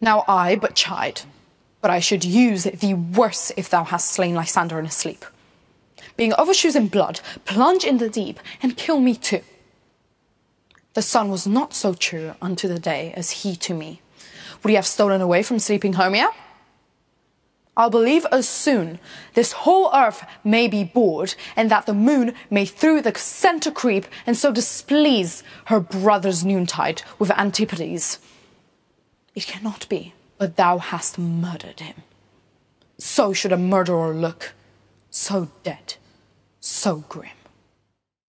Now I but chide, but I should use thee worse if thou hast slain Lysander in his sleep. Being overshoes in blood, plunge in the deep and kill me too. The sun was not so true unto the day as he to me. Would he have stolen away from sleeping Hermia? I'll believe as soon this whole earth may be bored, and that the moon may through the centre creep, and so displease her brother's noontide with antipodes. It cannot be, but thou hast murdered him. So should a murderer look, so dead, so grim.